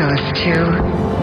goes to